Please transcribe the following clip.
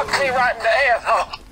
Fuck me right in the asshole.